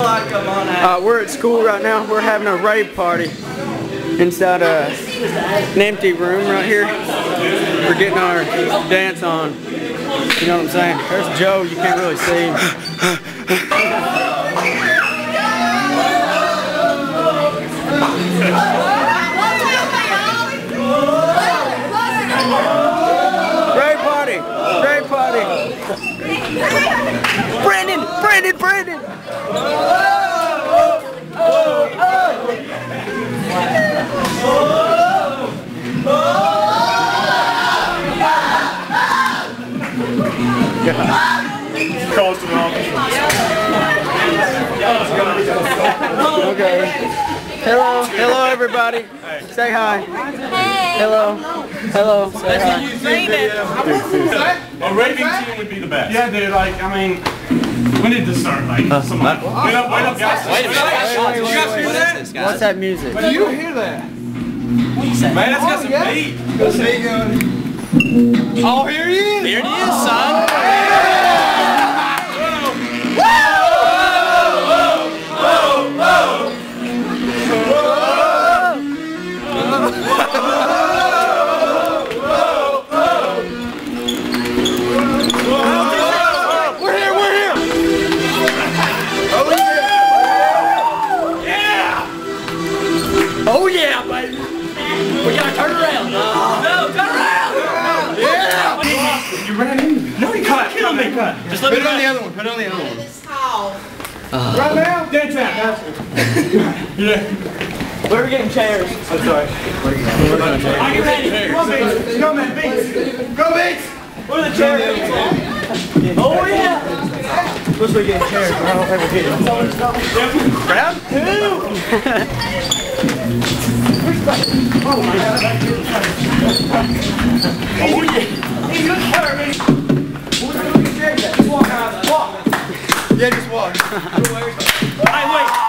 Uh, we're at school right now. We're having a rave party inside a, an empty room right here. We're getting our dance on. You know what I'm saying? There's Joe. You can't really see him. Rave party! Rave party! Brandon! Brandon! Brandon! Calls to the office. Okay. Hello, hello everybody. Say hi. Hello. Hello. Say hi. A raving team would be the best. Yeah, dude. Like, I mean, when did this start? Like, some, wait up, wait up, guys. Wait a Wait, wait, wait, wait. What's that music? Man, it's got some oh, beat. Oh, here he is. There it is, son. Baby. We gotta turn around. No, no turn around. Yeah. You ran into me. No, he cut. Kill me. Cut. Just let me run. other one. Put it on the other one. This tall. Uh. Right now. Dance out. That's it. Yeah. We're getting chairs. That's all right. Are you ready? Come on, Beats. Go, man. Beats. Go, Beats. Where are the chairs? Oh yeah. Supposed to be getting chairs. I don't think we're getting Grab Oh yeah. He's gonna hurt me. Who's gonna get chairs? Just walk out. Walk. Yeah, just walk.